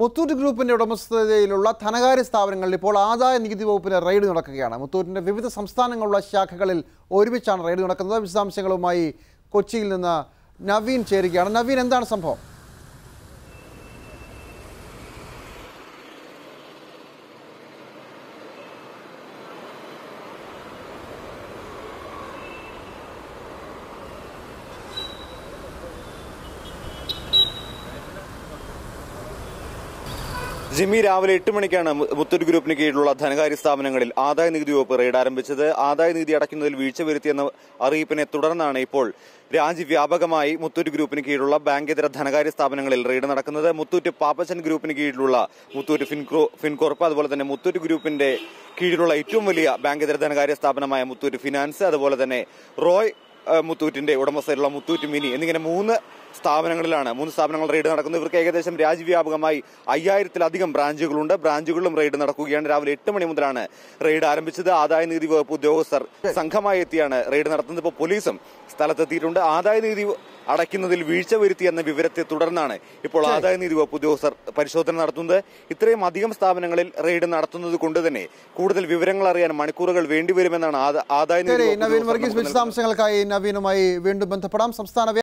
മുത്തൂറ്റ് ഗ്രൂപ്പിന്റെ ഉടമസ്ഥതയിലുള്ള ധനകാര്യ സ്ഥാപനങ്ങളിൽ ഇപ്പോൾ ആദായ നികുതി വകുപ്പിന് റെയ്ഡ് നടക്കുകയാണ്. മുത്തൂറ്റിന്റെ വിവിധ സംസ്ഥാനങ്ങളിലുള്ള ശാഖകളിൽ ഒരുമിച്ചാണ് റെയ്ഡ് നടക്കുന്നത്. വിശദാംശങ്ങളുമായി കൊച്ചിയിൽ നിന്ന് നവീൻ ചേരുകയാണ്. നവീൻ എന്താണ് സംഭവം? ജിമ്മി രാവിലെ എട്ട് മണിക്കാണ് മുത്തൂറ്റ് ഗ്രൂപ്പിന് കീഴിലുള്ള ധനകാര്യ സ്ഥാപനങ്ങളിൽ ആദായ നികുതി വകുപ്പ് റെയ്ഡ് ആരംഭിച്ചത്. ആദായ നികുതി അടയ്ക്കുന്നതിൽ വീഴ്ച വരുത്തിയെന്ന അറിയിപ്പിനെ തുടർന്നാണ് ഇപ്പോൾ രാജ്യവ്യാപകമായി മുത്തൂറ്റ് ഗ്രൂപ്പിന് കീഴിലുള്ള ബാങ്കേതര ധനകാര്യ സ്ഥാപനങ്ങളിൽ റെയ്ഡ് നടക്കുന്നത്. മുത്തൂറ്റ് പാപ്പച്ചൻ ഗ്രൂപ്പിന് കീഴിലുള്ള മുത്തൂറ്റ് ഫിൻക്രോ ഫിൻകോർപ്പ് അതുപോലെ തന്നെ മുത്തൂറ്റ് ഗ്രൂപ്പിന്റെ കീഴിലുള്ള ഏറ്റവും വലിയ ബാങ്കേതര ധനകാര്യ സ്ഥാപനമായ മുത്തൂറ്റ് ഫിനാൻസ് അതുപോലെ തന്നെ റോയ് ഏഹ് മുത്തൂറ്റിന്റെ ഉടമസ്ഥയിലുള്ള മുത്തൂറ്റ് മിനി എന്നിങ്ങനെ മൂന്ന് സ്ഥാപനങ്ങളിലാണ് മൂന്ന് സ്ഥാപനങ്ങൾ റെയ്ഡ് നടക്കുന്നത്. ഇവർക്ക് ഏകദേശം രാജ്യവ്യാപകമായി അയ്യായിരത്തിലധികം ബ്രാഞ്ചുകളുണ്ട്. ബ്രാഞ്ചുകളിലും റെയ്ഡ് നടക്കുകയാണ്. രാവിലെ എട്ട് മണി മുതലാണ് റെയ്ഡ് ആരംഭിച്ചത്. ആദായ നികുതി വകുപ്പ് ഉദ്യോഗസ്ഥർ സംഘമായി എത്തിയാണ് റെയ്ഡ് നടത്തുന്നത്. ഇപ്പോൾ പോലീസും സ്ഥലത്തെത്തിയിട്ടുണ്ട്. ആദായ നികുതി അടയ്ക്കുന്നതിൽ വീഴ്ച വരുത്തി എന്ന വിവരത്തെ തുടർന്നാണ് ഇപ്പോൾ ആദായ നികുതി വകുപ്പ് ഉദ്യോഗസ്ഥർ പരിശോധന നടത്തുന്നത്. ഇത്രയും അധികം സ്ഥാപനങ്ങളിൽ റെയ്ഡ് നടത്തുന്നത് കൊണ്ട് തന്നെ കൂടുതൽ വിവരങ്ങൾ അറിയാൻ മണിക്കൂറുകൾ വേണ്ടിവരുമെന്നാണ് ആദായനികുതി നവീൻ വർഗീസ് വിശദാംശങ്ങൾക്കായി നവീനുമായി വീണ്ടും ബന്ധപ്പെടാം. സംസ്ഥാന